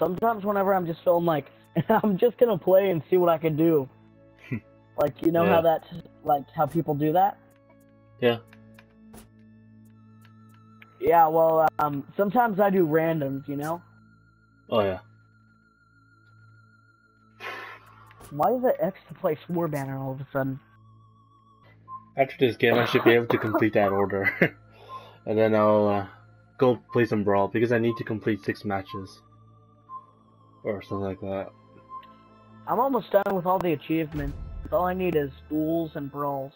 sometimes whenever I'm just feeling like I'm just gonna play and see what I can do. like you know Yeah. how that like how people do that. Yeah. Yeah, well, um, sometimes I do randoms, you know. Oh yeah. Why is it X to play War Banner all of a sudden? After this game, I should be able to complete that order, and then I'll uh, go play some brawl because I need to complete six matches, or something like that. I'm almost done with all the achievements. All I need is duels and brawls.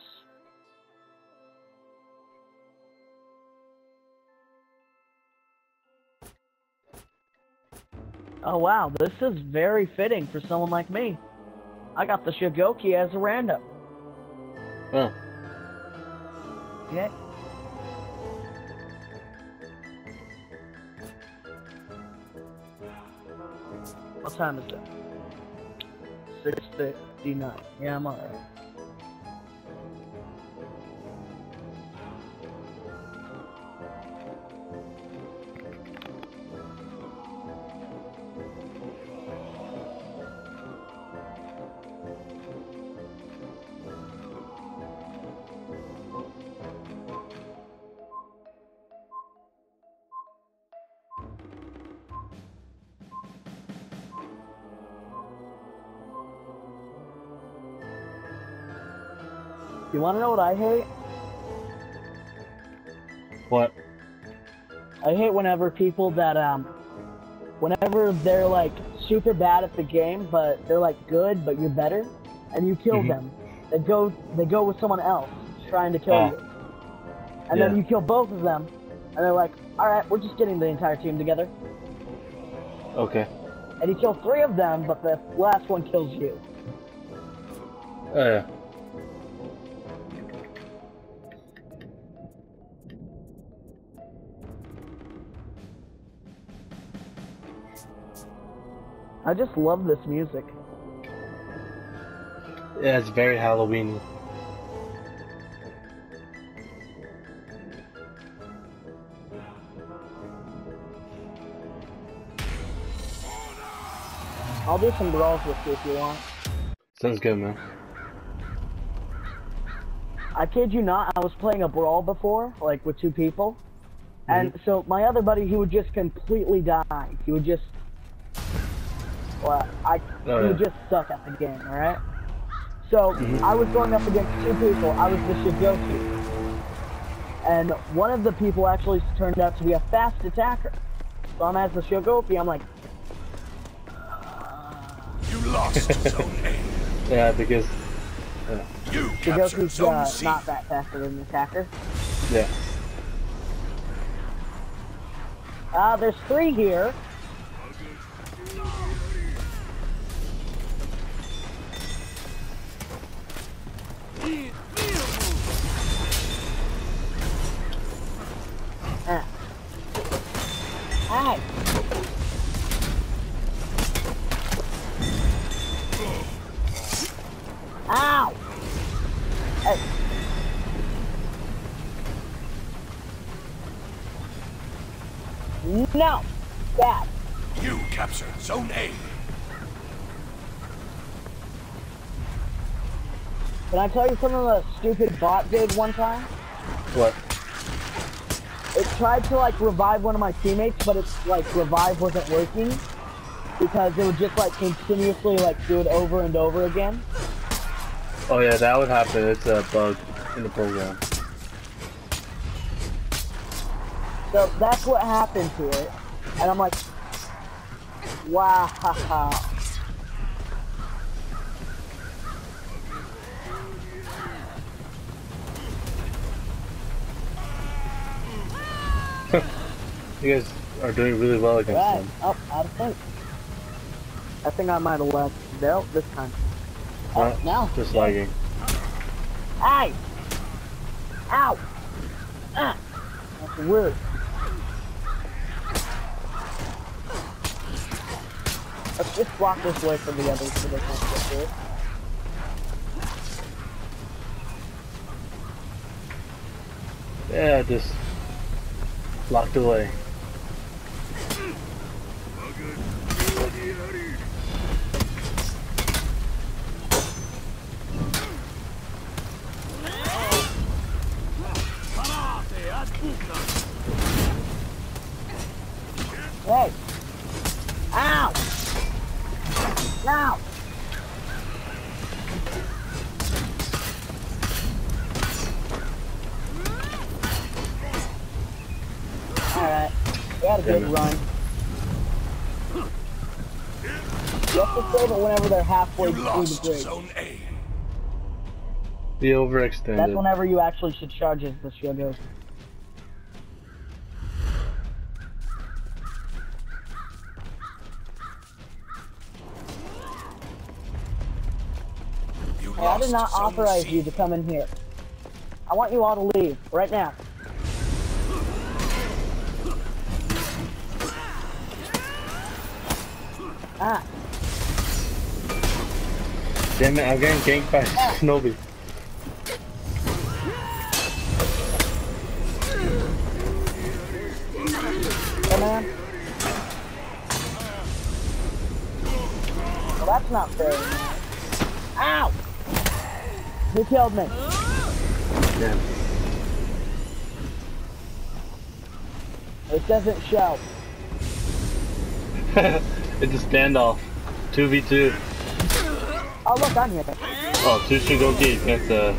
Oh wow, this is very fitting for someone like me. I got the Shugoki as a random. Oh, Yeah. What time is it? Six fifty-nine. Yeah, I'm alright. You want to know what I hate? what? I hate whenever people that um, whenever they're like super bad at the game, but they're like good, but you're better, and you kill Mhm. them. They go, they go with someone else trying to kill Ah. you, and then you kill both of them, and they're like, "All right, we're just getting the entire team together," Okay. and you kill three of them, but the last one kills you. Oh yeah. I just love this music. Yeah, it's very Halloween. I'll do some brawls with you if you want. Sounds good, man. I kid you not, I was playing a brawl before, like with two people. And mm-hmm. so my other buddy, he would just completely die. He would just, well, I, Oh, he would yeah. just suck at the game, alright? So Mhm. I was going up against two people. I was the Shugoki. And one of the people actually turned out to be a fast attacker. So I'm as the Shugoki, I'm like, You lost Zone A. Yeah, because You captured Shugoki's uh, not that faster than an attacker. yeah. Uh, there's three here. No! Bad. You captured Zone A. Can I tell you something the stupid bot did one time? What? It tried to like revive one of my teammates, but its like revive wasn't working because it would just like continuously like do it over and over again. Oh yeah, that would happen. It's a bug in the program. So that's what happened to it, and I'm like, wow. You guys are doing really well against Right, them. up, out of sync. I think I might have left. No, this time. Oh, now. Just lagging. Hey! Ow! Ah! That's weird. Let's just block this way from the others so they can't get through it. Yeah, just blocked away. Ooh. We had a good Yeah. run. You have to save it whenever they're halfway You through the bridge. Zone A. Be That's whenever you actually should charge as the show goes. You Hey, I did not authorize C. you to come in here. I want you all to leave right now. Ah, Damn it, I'm getting ganked by Snowby. come on. Well, that's not fair. Ow! Who killed me? Damn. It doesn't show. it's a standoff. 2v2. Oh, look, I'm here. Oh, two should go deep. That's uh.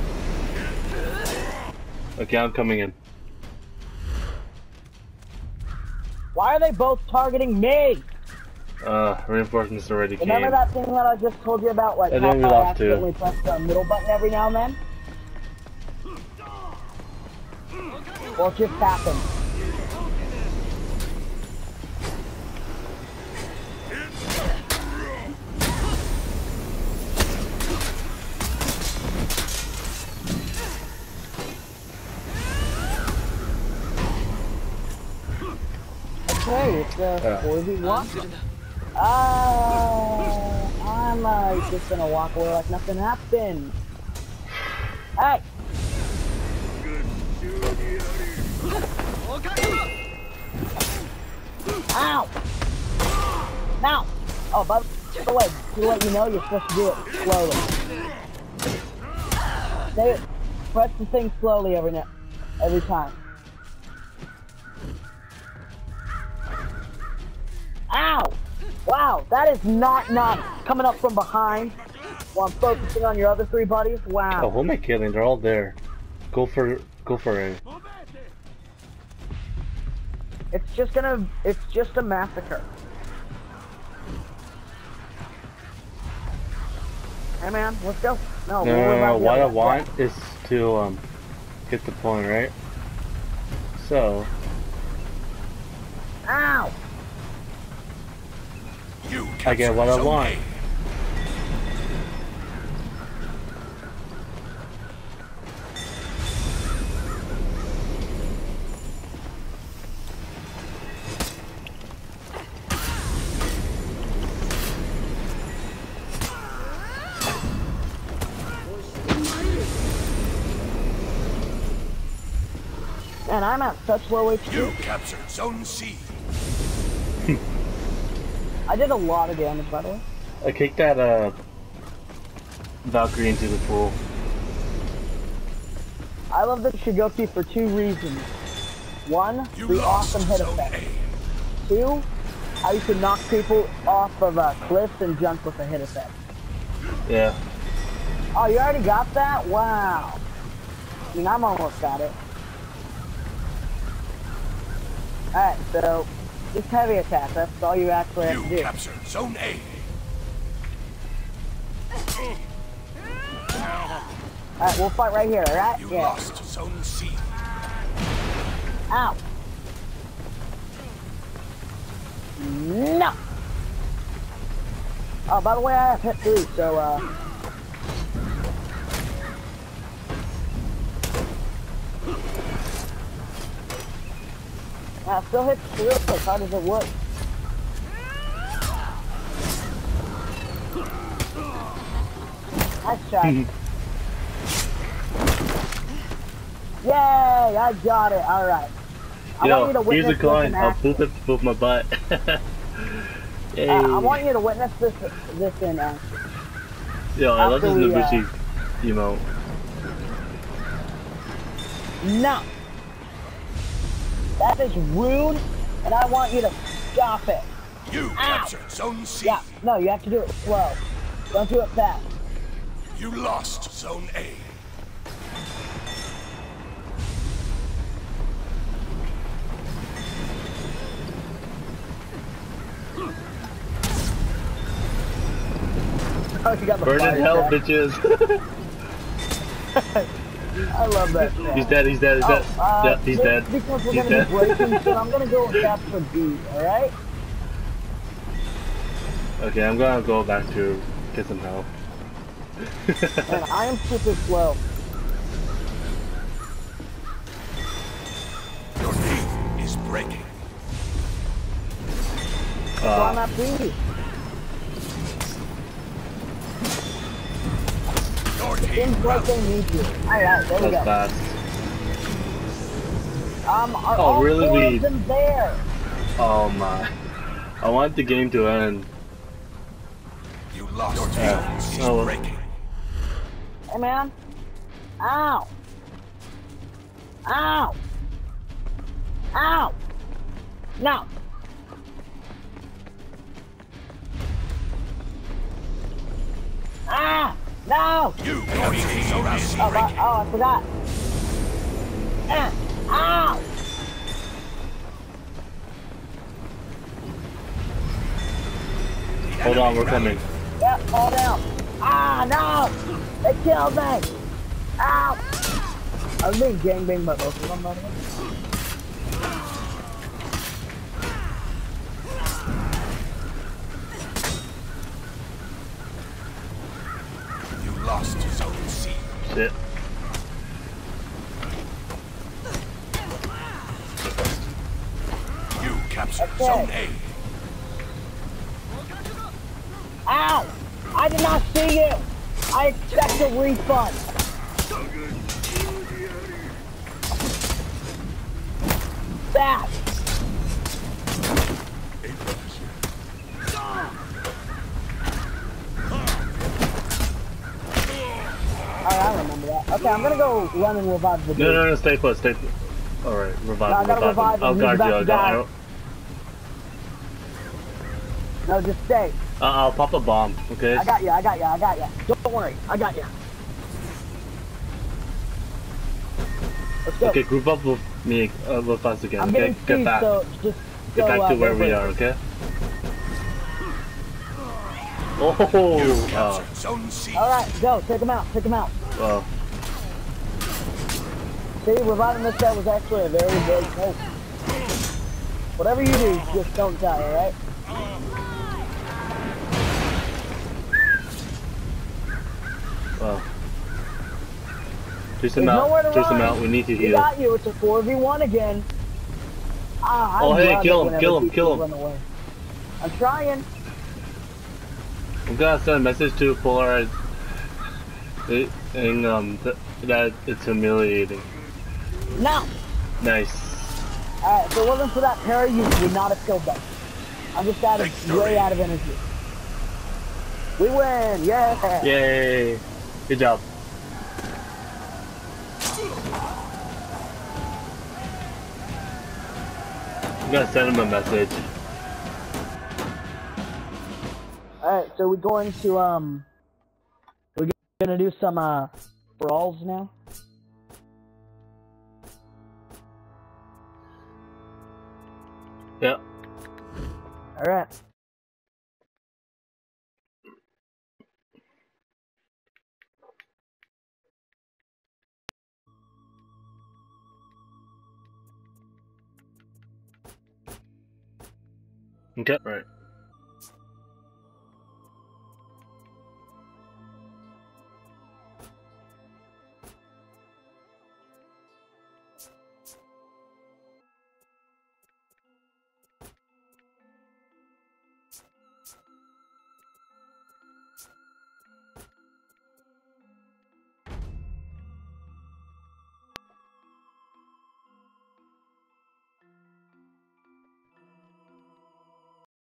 Okay, I'm coming in. Why are they both targeting me? Uh, reinforcements already came. Remember that thing that I just told you about, like And how I accidentally press the middle button every now and then? Well, it just happened. Okay, it's 4v1. Uh, I'm just gonna walk away like nothing happened. Hey! Ow! Now! Oh, by the way, to let you know, you're supposed to do it slowly. It, press the thing slowly every, every time. Ow! Wow, that is not not coming up from behind while I'm focusing on your other three buddies. Oh, Wow. who am I killing? They're all there. Go for, go for it. It's just gonna, it's just a massacre. Hey man, let's go. No, No, no, no, about no. to What. I want is to um get the point right. So Ow! You I get what I want. A. Man, I'm at such low HP. You captured Zone C. I did a lot of damage, by the way. I kicked that uh Valkyrie into the pool. I love the Shugoki for two reasons. One, You the awesome hit effect. A. Two, how you can knock people off of uh, cliffs and jump with a hit effect. Yeah. Oh, you already got that? Wow. I mean, I'm almost got it. Alright, so, just heavy attack. That's all you actually have You to do. You captured Zone A. Alright, we'll fight right here, alright? You Yeah. lost Zone C. Ow! No! Oh, by the way, I have hit three, so, uh... Uh, still hit the real quick. How does it work? Nice shot. Yay! I got it. All right. I want you to Yo, here's a coin. I'll poop it, poop my butt. Uh, I want you to witness this this in action. Yo, I love this uh, Nobushi emote. No. That is rude, and I want you to Stop it. You captured Zone C. Yeah, no, you have to do it slow. Don't do it fast. You lost Zone A. Oh, you got the Burn in hell, bitches. I love that. sound. he's dead, he's dead, he's Oh, dead. uh, yeah, he's dead. Because we're He's gonna dead. be breaking, so I'm gonna go with capture B. All right? Okay, I'm gonna go back to get some help. And I am super slow. Your knee is breaking. So I'm uh, B. Seems like they need you. All right, there we that's go. bad. Um, are Oh, all really, four we- of them there? Oh my. I want the game to end. You lost. Your team Yeah. Oh, breaking. Hey, man. Ow. Ow. Ow. No. Ah. No. You your team Oh, I, oh, I forgot. Ah. Ow. Hold on, we're coming. Yep, fall down. Ah, no! They killed me! Ow! I was being gangbanged by both of them, by the way. C. Shit. You captured Okay. Zone A. Ow! I did not see you! I expect a refund! That! Alright, I remember that. Okay, I'm gonna go run and revive the dude. No, no, no, stay put, stay put. Alright, revive No, I him, gotta revive revive him. I'll guard you, I'll, die. guard, No, just stay. I'll, I'll pop a bomb, okay? I got you, I got you, I got you. Don't worry, I got you. Let's go. Okay, group up with me, uh, with us again, I'm okay? getting Get speed, back. so just Get go, back uh, to where we are, okay? Oh, You uh, captured Zone C. Alright, go, take him out, take him out. well, See, reviving this guy was actually a very big hope. Whatever you do, just don't die, alright? well. Chase him There's nowhere to out, chase him out, we need to heal. We got you, it's a 4v1 again. Ah, I Oh, hey, kill him, kill him, kill him. I'm trying. I'm gonna send a message to Polarized it, and um th that it's humiliating. No! Nice. Alright, if it wasn't for that parry, you would not have killed them. I'm just out of, Victory. way out of energy. We win! Yeah! Yay! Good job. I'm gonna send him a message. Alright, so we're going to, um, we're gonna do some, uh, brawls now. Yep. Alright. Okay. Right.